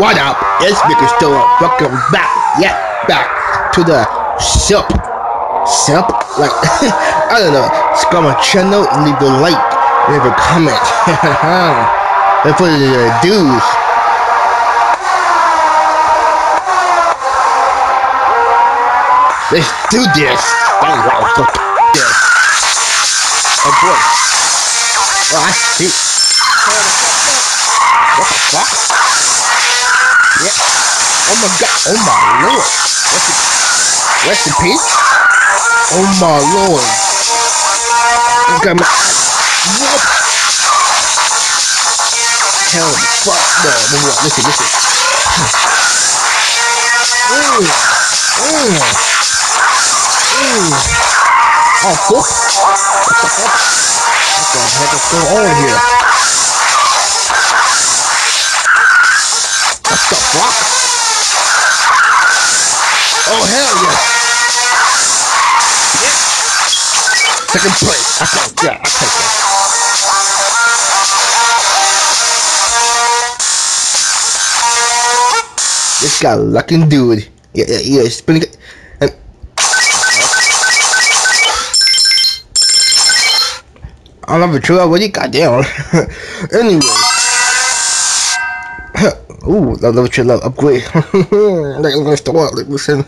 What up? It's Rick Estorra. Welcome back. Yeah, back to the shop. Shop? Like, I don't know. Subscribe my channel, and leave a like, leave a comment. What it dudes. Let's do this. Oh wow, fuck this. Oh boy. Oh, I see. What the fuck? Yeah. Oh my god. Oh my lord. Rest in, rest in peace. Oh my lord. This guy, my. What? Hell fuck no. no, no. Listen, listen. Mm. Mm. Mm. Oh, fuck. What the fuck? What the heck is going on here? Fuck? Oh, hell yes. Yeah. Second place. I take yeah, I take that. This guy looking dude. Yeah, yeah, yeah. Spinning. I love it, true. What you got down? anyway. Ooh, love, love, chill, love, upgrade. I'm gonna start, like, listen.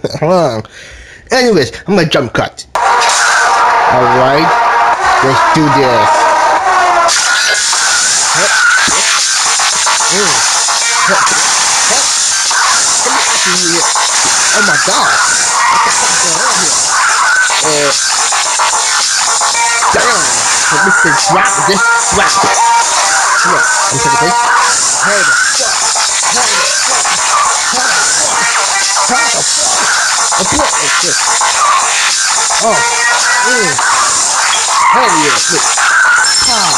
Anyways, I'm gonna jump cut. Alright, let's do this. Oh my god! What the fuck going on here? Uh, damn! Let me drop this drop. Come on, place. How the fuck? How the fuck? Oh. Oh, mm. Hell yeah, look. Ah.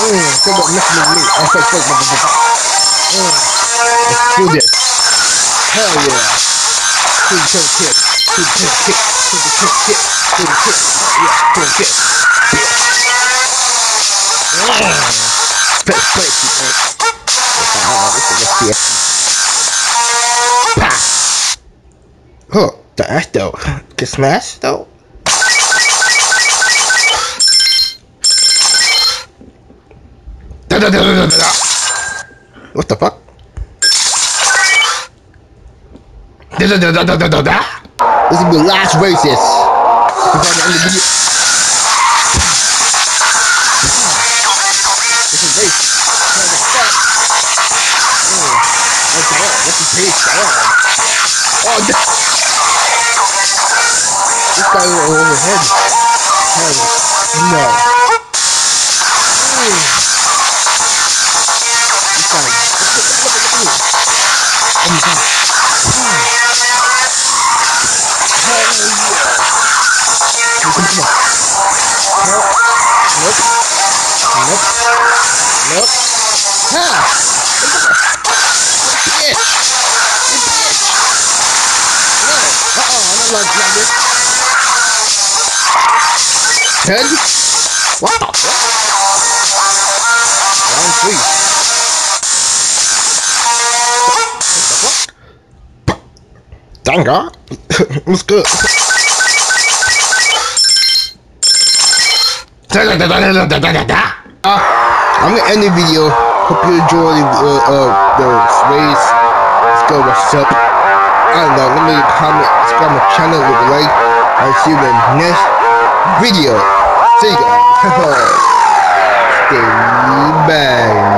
Mmm, think about messing with me. I said, fuck, motherfucker. Mmm. Let's do this. Hell yeah. Do the kick, kick. Do the kick. Do the kick. Do the kick. Oh yeah, do the kick. Yeah. Best place, people. Oh, PSP. Oh, that's dope. Get smashed, though. Da da da da da da. What the fuck? Da da da da da da da. This is the last races. Before the This guy went overhead. Head. No. Mm. This guy. Oh my god. Mm. Hell yeah. Come, come, on. Nope. Nope. Nope. Nope. Ha! like nugget. Ted? What the fuck? Round three. What the fuck? Thank God. What's good? uh, I'm gonna end the video. Hope you enjoy the, uh, uh, the race. Let's go, what's up? I don't know, let me comment, subscribe my channel, leave a like. I'll see you in the next video. See guys. Stay back.